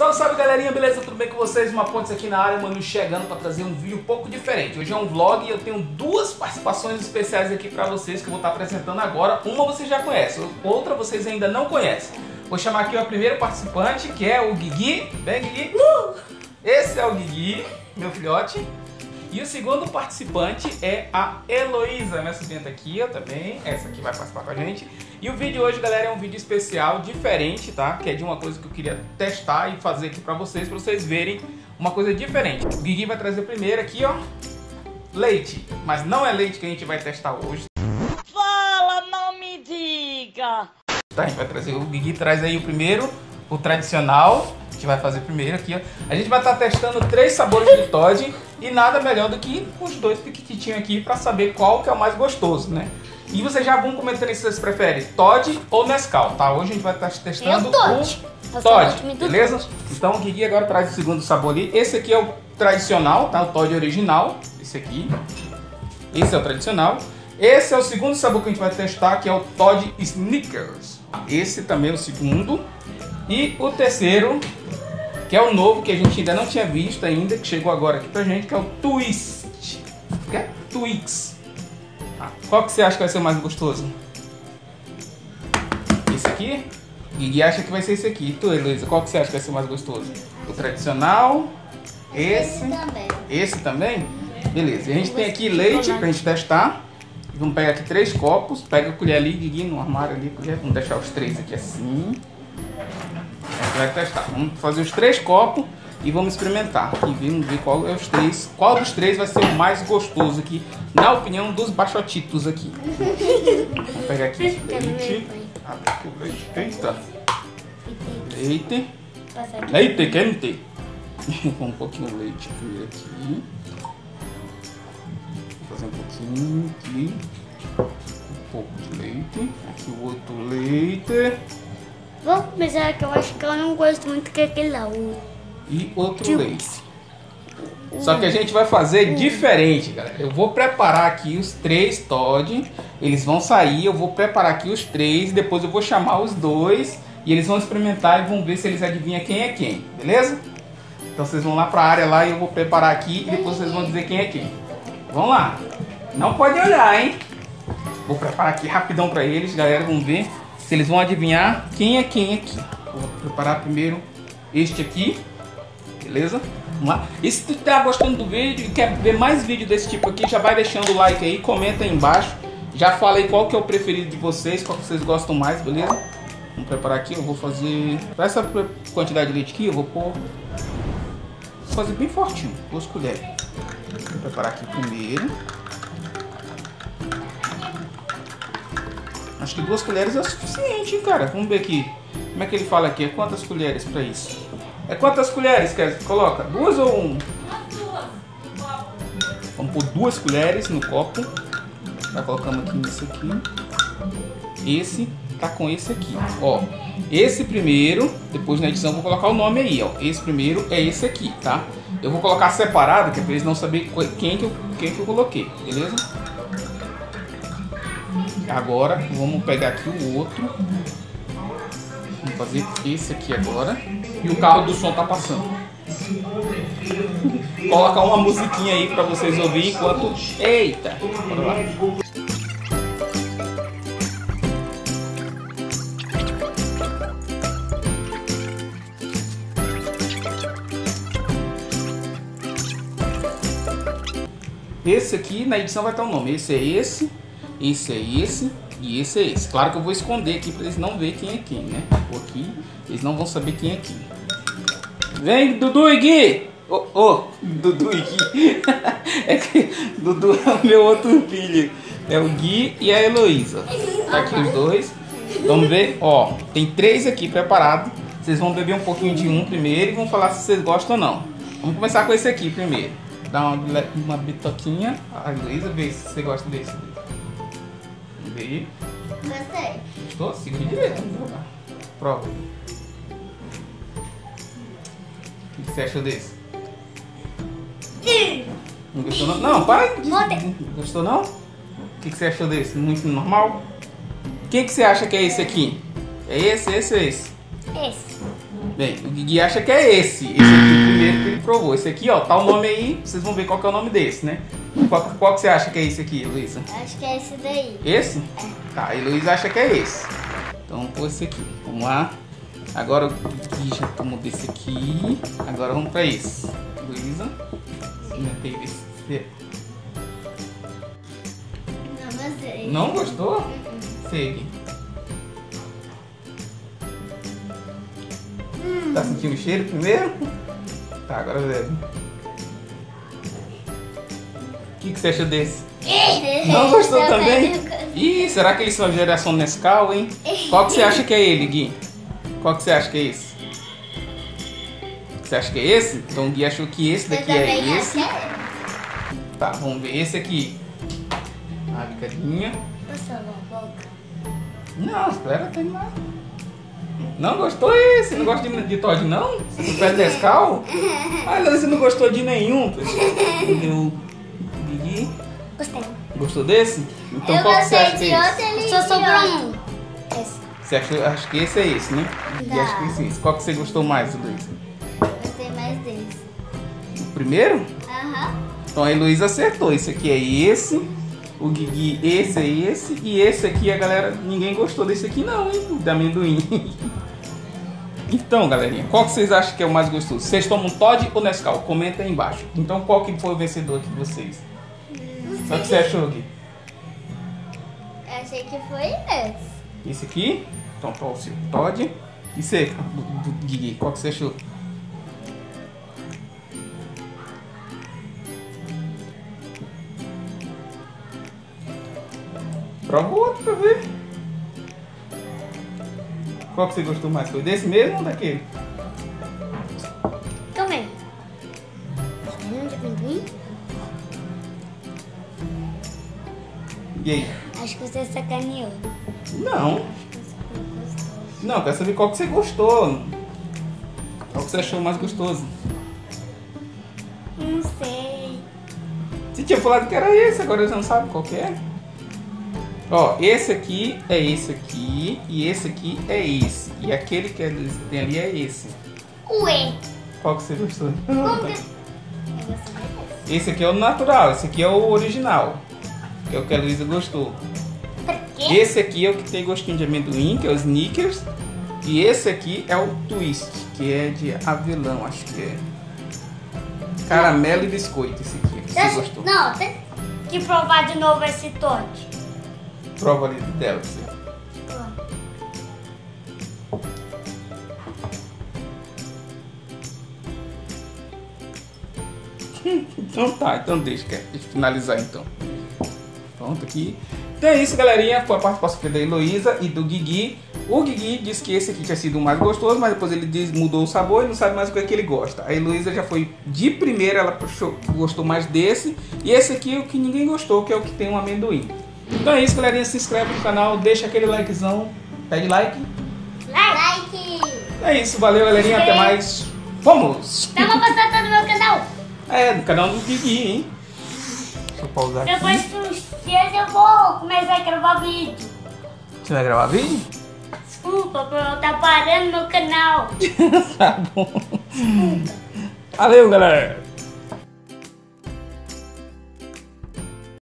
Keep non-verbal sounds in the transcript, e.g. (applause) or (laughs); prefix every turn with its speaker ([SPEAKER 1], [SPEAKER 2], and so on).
[SPEAKER 1] Salve, salve galerinha, beleza? Tudo bem com vocês? Uma Pontes aqui na área, mano, chegando para trazer um vídeo um pouco diferente. Hoje é um vlog e eu tenho duas participações especiais aqui para vocês que eu vou estar apresentando agora. Uma vocês já conhecem, outra vocês ainda não conhecem. Vou chamar aqui o primeiro participante, que é o Guigui. Vem, Guigui. Esse é o Guigui, meu filhote. E o segundo participante é a Heloísa, minha sobrinha tá aqui, eu também. Essa aqui vai participar com a gente. E o vídeo hoje, galera, é um vídeo especial, diferente, tá? Que é de uma coisa que eu queria testar e fazer aqui pra vocês, pra vocês verem uma coisa diferente. O Guigui vai trazer primeiro aqui, ó, leite. Mas não é leite que a gente vai testar hoje.
[SPEAKER 2] Fala, não me diga!
[SPEAKER 1] Tá, a gente vai trazer, o Guigui traz aí o primeiro, o tradicional. A gente vai fazer primeiro aqui, ó. A gente vai estar tá testando três sabores de Todd e nada melhor do que os dois piquititinhos aqui para saber qual que é o mais gostoso, né? E vocês já vão comentando se vocês preferem Todd ou Nescau, tá? Hoje a gente vai estar testando
[SPEAKER 2] Eu Todd.
[SPEAKER 1] o Todd, beleza? Então o Guigui agora traz o segundo sabor ali. Esse aqui é o tradicional, tá? O Todd original, esse aqui. Esse é o tradicional. Esse é o segundo sabor que a gente vai testar, que é o Todd Snickers. Esse também é o segundo. E o terceiro que é o novo que a gente ainda não tinha visto ainda, que chegou agora aqui pra gente, que é o Twist. Que é Twix. Ah, qual que você acha que vai ser mais gostoso? Esse aqui? Guigui acha que vai ser esse aqui. E tu, Heloísa, qual que você acha que vai ser mais gostoso? O tradicional? Esse? Esse também. Esse também? Beleza. E a gente tem aqui leite pra gente testar. Vamos pegar aqui três copos. Pega a colher ali, Guigui, no armário ali. Colher. Vamos deixar os três aqui assim. Vai testar. Vamos fazer os três copos e vamos experimentar. E vamos ver qual é os três. Qual dos três vai ser o mais gostoso aqui, na opinião dos baixotitos aqui. Vou pegar aqui leite. Ah, leite. Eita. Leite. Leite quente. (laughs) um pouquinho de leite aqui. Vou fazer um pouquinho aqui. Um pouco de leite. Aqui o outro leite.
[SPEAKER 2] Vou começar que eu acho que eu não gosto muito que aquele lá. O...
[SPEAKER 1] E outro tipo... leite. Só que a gente vai fazer diferente, galera. Eu vou preparar aqui os três Todd. Eles vão sair, eu vou preparar aqui os três. Depois eu vou chamar os dois. E eles vão experimentar e vão ver se eles adivinham quem é quem. Beleza? Então vocês vão lá pra área lá e eu vou preparar aqui. E depois vocês vão dizer quem é quem. Vamos lá. Não pode olhar, hein? Vou preparar aqui rapidão pra eles, galera. Vamos ver se eles vão adivinhar quem é quem aqui. Vou preparar primeiro este aqui, beleza? Vamos lá. E se tu tá gostando do vídeo e quer ver mais vídeo desse tipo aqui, já vai deixando o like aí, comenta aí embaixo. Já falei qual que é o preferido de vocês, qual que vocês gostam mais, beleza? Vamos preparar aqui, eu vou fazer... Para essa quantidade de leite aqui, eu vou pôr... Vou fazer bem fortinho, duas colheres. Vou preparar aqui primeiro. Acho que duas colheres é o suficiente, hein, cara. Vamos ver aqui. Como é que ele fala aqui? É quantas colheres para isso? É quantas colheres que coloca? Duas ou um? Vamos pôr duas colheres no copo. Já colocamos aqui nesse aqui. Esse tá com esse aqui, ó. Esse primeiro, depois na edição vou colocar o nome aí, ó. Esse primeiro é esse aqui, tá? Eu vou colocar separado, que é pra eles não saberem quem que eu, quem que eu coloquei, beleza? Agora vamos pegar aqui o outro. Vamos fazer esse aqui agora. E o carro do som tá passando. Colocar uma musiquinha aí para vocês ouvirem enquanto. Eita! Bora lá. Esse aqui na edição vai estar o nome. Esse é esse esse é esse e esse é esse. Claro que eu vou esconder aqui para eles não verem quem é quem, né? Vou aqui, eles não vão saber quem é quem. Vem, Dudu e Gui! Ô, oh, oh, Dudu e Gui. (laughs) é que Dudu é o meu outro filho. É o Gui e a Heloísa. Tá aqui os dois. Vamos ver, ó, tem três aqui preparados. Vocês vão beber um pouquinho de um primeiro e vão falar se vocês gostam ou não. Vamos começar com esse aqui primeiro. Dá uma, uma bitoquinha. A Heloísa, vê se você gosta desse.
[SPEAKER 2] Gostei.
[SPEAKER 1] Gostou? Segura direito. Prova. O que você achou desse? Não gostou não? Não, para de... Gostou não? O que você achou desse? Muito normal? Quem que você acha que é esse aqui? É esse, esse ou esse?
[SPEAKER 2] Esse.
[SPEAKER 1] Bem, o Gui acha que é esse. Esse aqui o primeiro que ele provou. Esse aqui, ó, tá o nome aí. Vocês vão ver qual que é o nome desse, né? Qual, qual que você acha que é esse aqui, Luísa?
[SPEAKER 2] Acho que é esse daí.
[SPEAKER 1] Esse?
[SPEAKER 2] É.
[SPEAKER 1] Tá, a Heloísa acha que é esse. Então vamos pôr esse aqui. Vamos lá. Agora Gui já tomou desse aqui. Agora vamos pra esse. Luísa. Desse.
[SPEAKER 2] Não gostei.
[SPEAKER 1] Não gostou? Segue. Tá sentindo o cheiro primeiro? Tá, agora bebe. O que, que você achou desse? (laughs) Não gostou também? Ih, será que eles são a geração Nescau, hein? Qual que você acha que é ele, Gui? Qual que você acha que é esse? Você acha que é esse? Então o Gui achou que esse daqui é esse.
[SPEAKER 2] é.
[SPEAKER 1] Tá, vamos ver esse aqui. A bicadinha.
[SPEAKER 2] Passou a boca.
[SPEAKER 1] Não, espera terminar. Não gostou esse? Não gosta de, de Todd, não? Você não pede (laughs) Nescau? (laughs) Ah, não, você não gostou de nenhum, pessoal. Gui
[SPEAKER 2] Gostei.
[SPEAKER 1] gostou desse? Então
[SPEAKER 2] eu
[SPEAKER 1] qual que você acha que é esse?
[SPEAKER 2] Só sobrou um. Esse.
[SPEAKER 1] Você achou, acho que esse é esse, né? E
[SPEAKER 2] Tá.
[SPEAKER 1] acho que esse é esse. Qual que você gostou mais, Luiz?
[SPEAKER 2] Gostei mais desse.
[SPEAKER 1] O primeiro?
[SPEAKER 2] Aham.
[SPEAKER 1] Então a Heloísa acertou. Esse aqui é esse. O Guigui, esse é esse. E esse aqui, a galera, ninguém gostou desse aqui não, hein? Da amendoim. (laughs) Então, galerinha, qual que vocês acham que é o mais gostoso? Vocês tomam Todd ou Nescau? Comenta aí embaixo. Então, qual que foi o vencedor aqui de vocês? O que você achou, Gui?
[SPEAKER 2] Achei que foi esse.
[SPEAKER 1] Esse aqui? Então, qual o seu? Todd. E você, do, do Guigui, qual que você achou? Prova o outro pra ver. Qual que você gostou mais? Foi desse mesmo ou daquele? E aí?
[SPEAKER 2] Acho que você sacaneou.
[SPEAKER 1] Não. Não, quero saber qual que você gostou. Qual que você achou mais gostoso?
[SPEAKER 2] Não sei.
[SPEAKER 1] Você tinha falado que era esse, agora você não sabe qual que é? Ó, esse aqui é esse aqui e esse aqui é esse. E aquele que eles têm ali é esse.
[SPEAKER 2] Ué.
[SPEAKER 1] Qual que você gostou?
[SPEAKER 2] Como que... Eu gostei desse.
[SPEAKER 1] Esse aqui é o natural, esse aqui é o original. Que é o que a Luísa gostou. Esse aqui é o que tem gostinho de amendoim, que é o Snickers. E esse aqui é o Twist, que é de avelão, acho que é. Caramelo e biscoito, esse aqui. que Você gostou?
[SPEAKER 2] Não, tem que provar de novo esse Todd.
[SPEAKER 1] Prova ali dela você. (laughs) Então tá, então deixa, quer. Deixa eu finalizar então. Pronto aqui. Então é isso, galerinha. Foi a participação aqui da Heloísa e do Guigui. O Guigui disse que esse aqui tinha sido o mais gostoso, mas depois ele diz, mudou o sabor e não sabe mais o que, é que ele gosta. A Heloísa já foi de primeira, ela puxou- gostou mais desse. E esse aqui é o que ninguém gostou, que é o que tem um amendoim. Então é isso, galerinha. Se inscreve no canal, deixa aquele likezão. Pede like.
[SPEAKER 2] Like!
[SPEAKER 1] É isso, valeu, galerinha. Até mais. Vamos!
[SPEAKER 2] Dá uma passada no meu canal.
[SPEAKER 1] É, no canal do Guigui, hein? Deixa eu pausar aqui.
[SPEAKER 2] Depois dos dias eu vou começar a gravar vídeo.
[SPEAKER 1] Você vai gravar vídeo?
[SPEAKER 2] Desculpa por eu estar parando meu canal. (laughs)
[SPEAKER 1] tá bom. Valeu, galera.